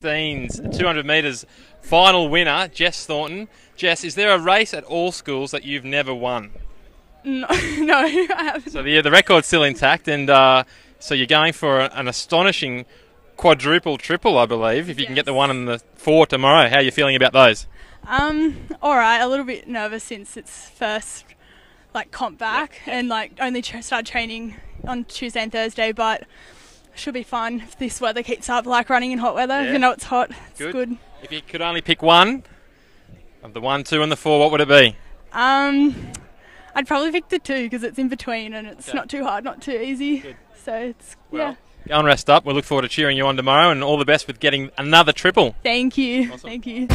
Dean's 200 metres final winner, Jess Thornton. Jess, is there a race at all schools that you've never won? No, no, I haven't. So the, the record's still intact, and uh, so you're going for an astonishing quadruple triple, I believe, if you can get the one and the four tomorrow. How are you feeling about those? Um, all right, a little bit nervous since it's first like comp back and like only tra- started training on Tuesday and Thursday, but should be fun if this weather keeps up. Like running in hot weather, Yeah. you know it's hot. It's Good. good. If you could only pick one of the one, two, and the four, what would it be? Um, I'd probably pick the two because it's in between and it's Okay. not too hard, not too easy. Good. So it's Well, yeah. Go and rest up. We look forward to cheering you on tomorrow, and all the best with getting another triple. Thank you. Awesome. Thank you.